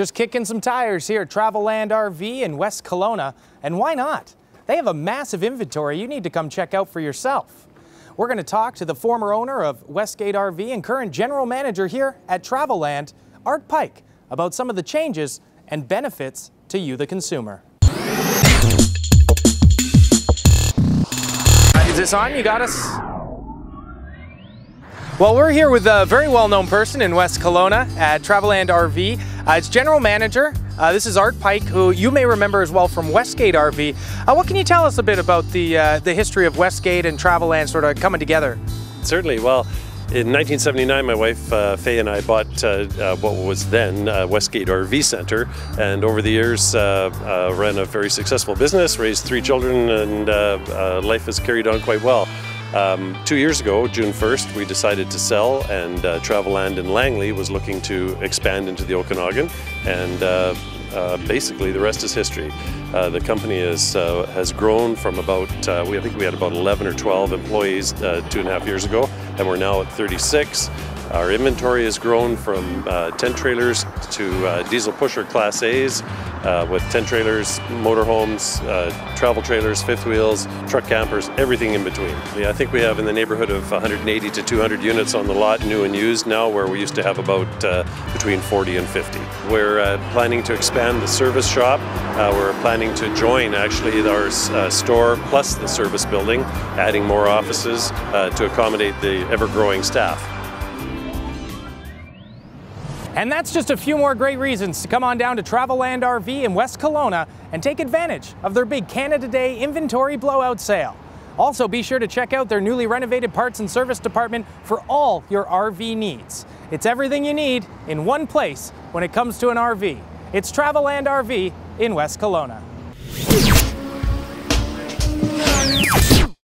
Just kicking some tires here at Traveland RV in West Kelowna. And why not? They have a massive inventory you need to come check out for yourself. We're going to talk to the former owner of Westgate RV and current general manager here at Traveland, Art Pike, about some of the changes and benefits to you, the consumer. Is this on? You got us? Well, we're here with a very well-known person in West Kelowna at Traveland RV. Uh, it's general manager. Uh, this is Art Pike, who you may remember as well from Westgate RV. Uh, what can you tell us a bit about the uh, the history of Westgate and Traveland sort of coming together? Certainly. Well, in 1979, my wife uh, Faye and I bought uh, uh, what was then uh, Westgate RV Center, and over the years uh, ran a very successful business, raised three children, and life has carried on quite well. Um, two years ago, June 1st, we decided to sell, and uh, Traveland in Langley was looking to expand into the Okanagan, and uh, uh, basically the rest is history. Uh, the company is, uh, has grown from about, uh, we, I think we had about 11 or 12 employees two and a half years ago, and we're now at 36. Our inventory has grown from uh, 10 trailers to uh, diesel pusher Class A's uh, with 10 trailers, motorhomes, uh, travel trailers, fifth wheels, truck campers, everything in between. Yeah, I think we have in the neighborhood of 180 to 200 units on the lot, new and used now, where we used to have about uh, between 40 and 50. We're uh, planning to expand the service shop. we're planning to join actually our store plus the service building, adding more offices to accommodate the ever-growing staff. And that's just a few more great reasons to come on down to Traveland RV in West Kelowna and take advantage of their big Canada Day inventory blowout sale. Also, be sure to check out their newly renovated parts and service department for all your RV needs. It's everything you need in one place when it comes to an RV. It's Traveland RV in West Kelowna.